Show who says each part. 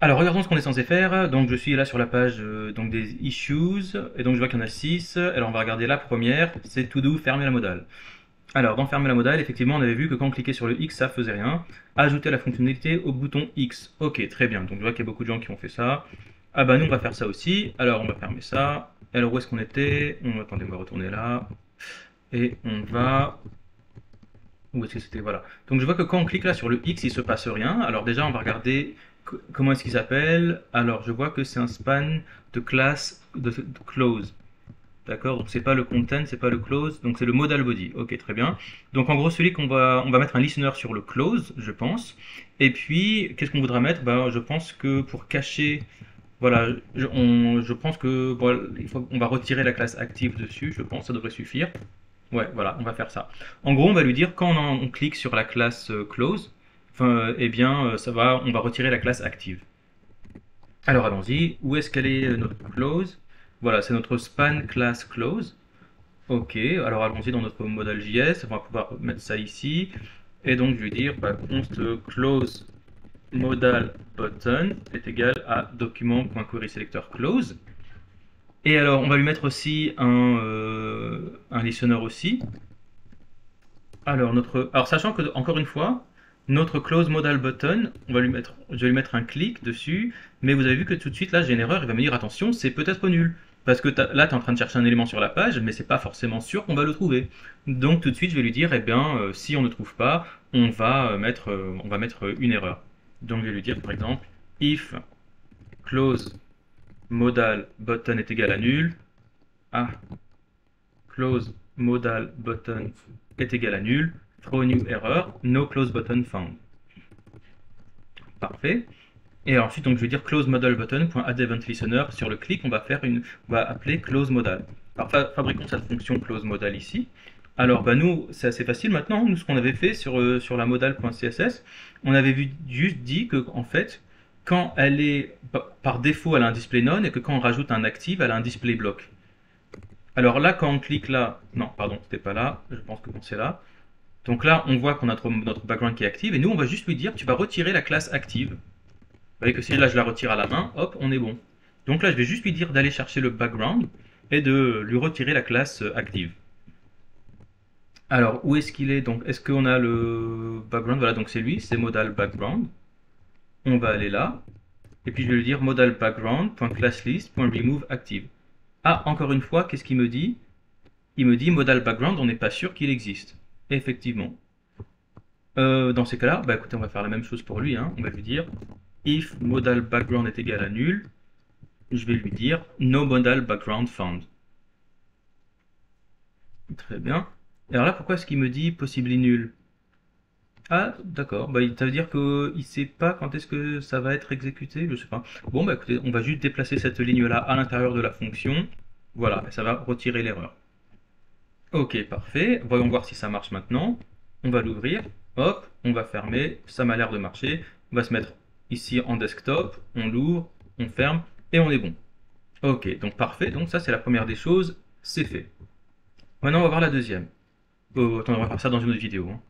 Speaker 1: Alors regardons ce qu'on est censé faire. Donc je suis là sur la page euh, donc des issues et donc je vois qu'il y en a 6. Alors on va regarder la première, c'est to do fermer la modale. Alors dans fermer la modale, effectivement on avait vu que quand on cliquait sur le X ça faisait rien. Ajouter la fonctionnalité au bouton X. Ok très bien, donc je vois qu'il y a beaucoup de gens qui ont fait ça. Ah bah nous on va faire ça aussi. Alors on va fermer ça. Alors où est-ce qu'on était? On... Attendez, on va retourner là. Et on va où est-ce que c'était? Voilà. Donc je vois que quand on clique là sur le X, il se passe rien. Alors déjà, on va regarder comment est-ce qu'il s'appelle? Alors, je vois que c'est un span de classe de, close. D'accord? Donc, c'est pas le content, c'est pas le close, donc c'est le modal body. Ok, très bien. Donc, en gros, celui qu'on va, on va mettre un listener sur le close, je pense. Et puis, qu'est-ce qu'on voudra mettre? Ben, Je pense que pour cacher voilà, je, pense que on va retirer la classe active dessus, je pense, ça devrait suffire. Ouais, voilà, on va faire ça. En gros, on va lui dire quand on, on clique sur la classe euh, close, enfin, eh bien, euh, ça va, on va retirer la classe active. Alors allons-y, où est-ce qu'elle est euh, notre close Voilà, c'est notre span class close. Ok, alors allons-y dans notre modal JS, on va pouvoir mettre ça ici. Et donc je vais dire bah, const close modal button est égal à document.querySelector close. Et alors on va lui mettre aussi un, euh, un listener aussi. Alors notre, alors sachant que encore une fois, notre close modal button, je vais lui mettre un clic dessus, mais vous avez vu que tout de suite là j'ai une erreur, il va me dire attention, c'est peut-être nul. Parce que là, tu es en train de chercher un élément sur la page, mais c'est pas forcément sûr qu'on va le trouver. Donc tout de suite, je vais lui dire, eh bien, euh, si on ne trouve pas, on va, euh, mettre, euh, on va mettre une erreur. Donc je vais lui dire, par exemple, if close modal button est égal à nul, ah, close modal button est égal à nul, throw new error, no close button found. Parfait. Et ensuite, je vais dire close modal button.add event listener. Sur le clic, on va faire une, on va appeler close modal. Alors, fabriquons cette fonction close modal ici. Alors, bah, nous, c'est assez facile maintenant. Nous, ce qu'on avait fait sur, euh, la modal.css, on avait vu, juste dit que, en fait, quand elle est, par défaut, elle a un display none et que quand on rajoute un active, elle a un display block. Alors là, quand on clique là, non, pardon, c'était pas là, je pense que c'est là. Donc là, on voit qu'on a notre, background qui est active, et nous, on va juste lui dire, tu vas retirer la classe active. Vous voyez que si là, je la retire à la main, hop, on est bon. Donc là, je vais juste lui dire d'aller chercher le background, et de lui retirer la classe euh, active. Alors, où est-ce qu'il est? Donc, est-ce qu'on a le background? Voilà, donc c'est lui, c'est modal background. On va aller là, et puis je vais lui dire modal background.classlist.remove active. Ah, encore une fois, qu'est-ce qu'il me dit? Il me dit modal background, on n'est pas sûr qu'il existe. Effectivement. Euh, dans ces cas-là, bah on va faire la même chose pour lui. Hein. On va lui dire if modal background est égal à nul, je vais lui dire no modal background found. Très bien. alors là, pourquoi est-ce qu'il me dit possibly nul? Ah, d'accord. Bah, ça veut dire qu'il ne sait pas quand est-ce que ça va être exécuté, je sais pas. Bon, bah écoutez, on va juste déplacer cette ligne-là à l'intérieur de la fonction. Voilà, ça va retirer l'erreur. Ok, parfait. Voyons voir si ça marche maintenant. On va l'ouvrir. Hop, on va fermer. Ça m'a l'air de marcher. On va se mettre ici en desktop. On l'ouvre, on ferme et on est bon. Ok, donc parfait. Donc ça, c'est la première des choses. C'est fait. Maintenant, on va voir la deuxième. Oh, attends, on va faire ça dans une autre vidéo. Hein.